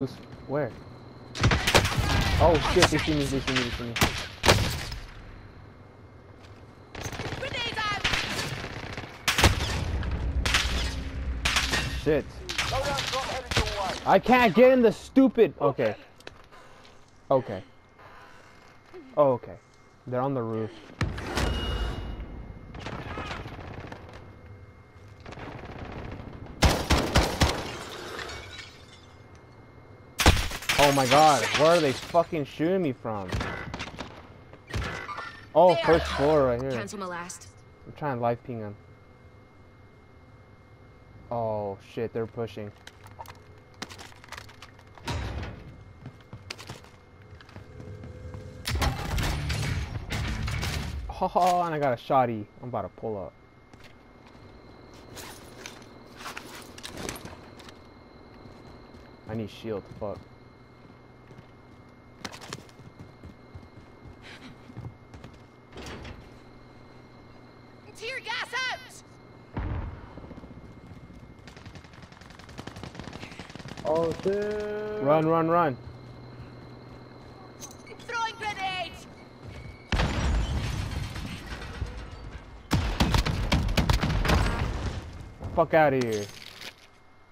Who's where? Oh shit, they see me, they see me, they see me. Shit. I can't get in the stupid. Okay. Okay. Oh, okay. They're on the roof. Oh my god, where are they fucking shooting me from? Oh, first floor right here. Cancel my last. I'm trying to live ping them. Oh shit, they're pushing. Oh, and I got a shotty. I'm about to pull up. I need shield, fuck. Tear gas out! Oh shit! Run, run, run. Throwing grenades! Fuck out of here.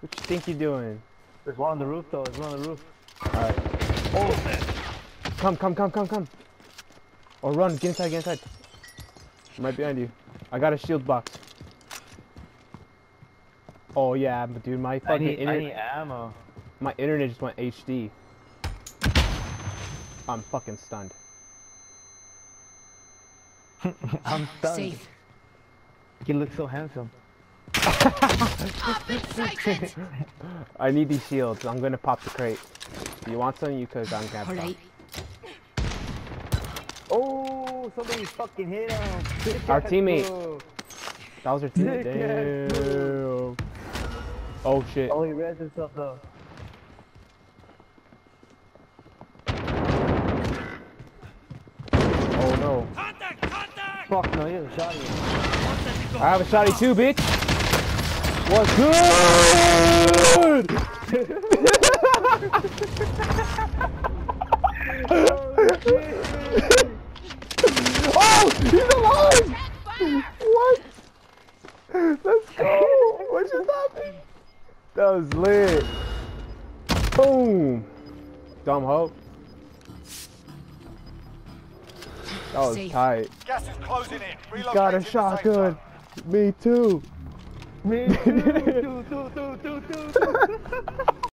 What you think you're doing? There's one on the roof though. There's one on the roof. Alright. Oh! Come, come, come, come, come. Or run, get inside, get inside. Right behind you. I got a shield box. Oh yeah, but dude, my I fucking need, I internet, need ammo. my internet just went HD. I'm fucking stunned. I'm stunned. Safe. He looks so handsome. Up in sighted! I need these shields. I'm gonna pop the crate. You want some? You could. I'm gonna. Alright. Oh, somebody fucking hit him. Sick Our teammate. bro. That was our team. Sick ass Damn. Oh shit. Oh, he res himself though. Oh no. Fuck no, you shot you. I have a shotty too, bitch. What's good? oh, he's alive! What? Let's go! What just happened? That was lit. Boom! Dumb hoe. That was Safe. tight. Gas is closing in. Relocate Got a shotgun. Me too. Me too, too, too, too, too, too.